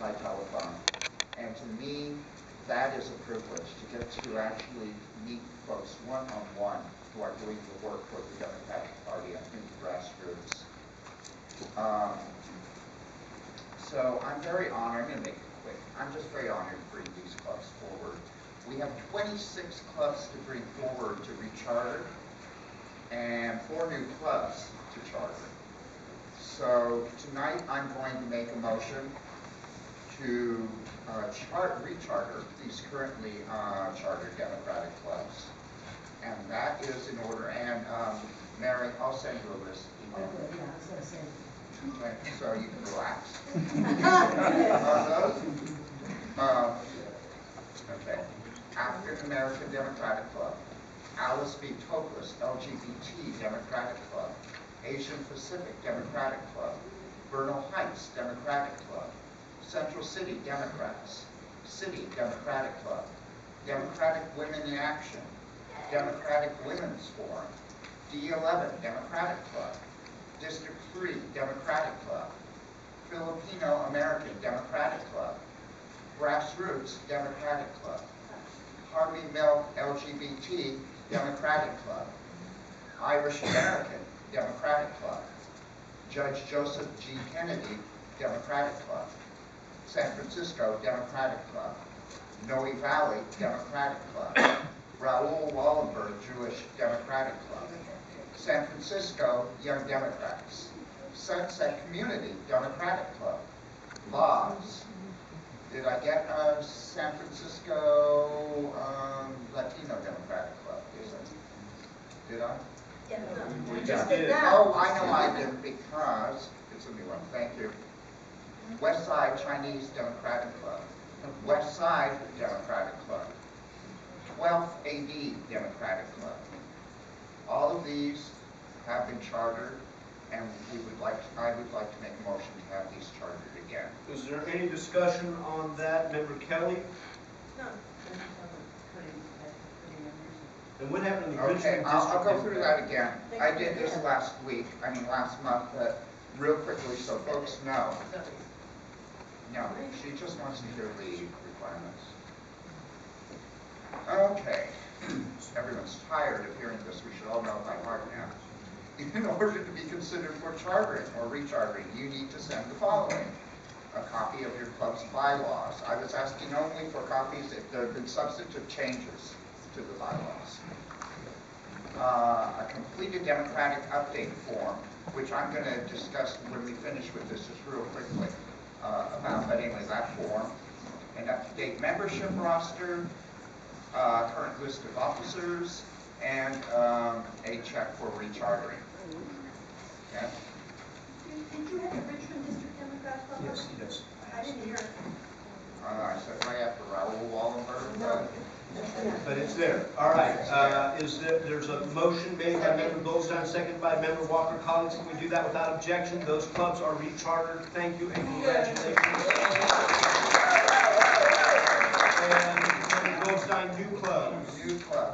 by telephone. And to me, that is a privilege, to get to actually meet folks one-on-one who are doing the work for the Democratic Party and in the grassroots. Um, So I'm very honored, I'm gonna make it quick, I'm just very honored to bring these clubs forward. We have 26 clubs to bring forward to recharter, and four new clubs to charter. So tonight, I'm going to make a motion to uh, chart, recharter these currently uh, chartered Democratic clubs. And that is in order, and um, Mary, I'll send you a list Oh, email. good, yeah, I was gonna say. Okay, so you can relax. Um, Okay. African American Democratic Club, Alice B. Toklas LGBT Democratic Club, Asian Pacific Democratic Club, Bernal Heights Democratic Club, Central City Democrats, City Democratic Club, Democratic Women in Action, Democratic Women's Forum, D11 Democratic Club, District 3 Democratic Club, Filipino American Democratic Club, Grassroots Democratic Club, Harvey Milk LGBT Democratic Club, Irish American Democratic Club, Judge Joseph G. Kennedy Democratic Club, San Francisco Democratic Club, Noe Valley Democratic Club, Raoul Wallenberg Jewish Democratic Club, San Francisco Young Democrats, Sunset Community Democratic Club, Laws. Did I get uh, San Francisco um, Latino Democratic Club? Is it? Did I? We just did. Oh, I know I didn't because, it's a new one, thank you. West Side Chinese Democratic Club, West Side Democratic Club, 12th AD Democratic Club. All of these have been chartered, and we would like, I would like to make a motion to have these chartered again. Is there any discussion on that, Member Kelly? No. And what happened in the Okay? I'll, I'll go through that again. I did this last week, I mean, last month, but real quickly, so folks know. No, she just wants to hear the requirements. Okay, everyone's tired of hearing this, we should all know by heart now. In order to be considered for chartering or rechartering, you need to send the following. A copy of your club's bylaws. I was asking only for copies if there have been substantive changes to the bylaws. Uh, A completed democratic update form, which I'm going to discuss when we finish with this, just real quickly, uh, about, but anyway, that form. An up-to-date membership roster, uh, current list of officers, and um, a check for rechartering. Okay? Did you have a Richmond District Democrat Club? Yes, he does. I didn't hear it. Uh, I said right after Raoul Wallenberg. uh, But there. All right, uh, is there, there's a motion made by Member Goldstein, seconded by Member Walker Collins. Can we do that without objection? Those clubs are rechartered. Thank you and congratulations. And Member Goldstein, new clubs. New club.